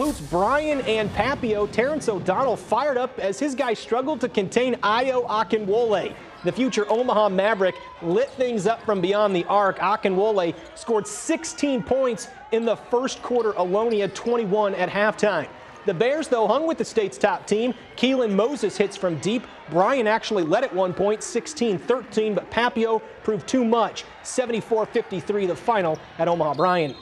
Hoops! Bryan and Papio. Terrence O'Donnell fired up as his guy struggled to contain Ayo Akinwole. The future Omaha Maverick lit things up from beyond the arc. Akinwole scored 16 points in the first quarter alone. He had 21 at halftime. The Bears, though, hung with the state's top team. Keelan Moses hits from deep. Bryan actually led at one point, 16-13, but Papio proved too much. 74-53 the final at Omaha Bryan.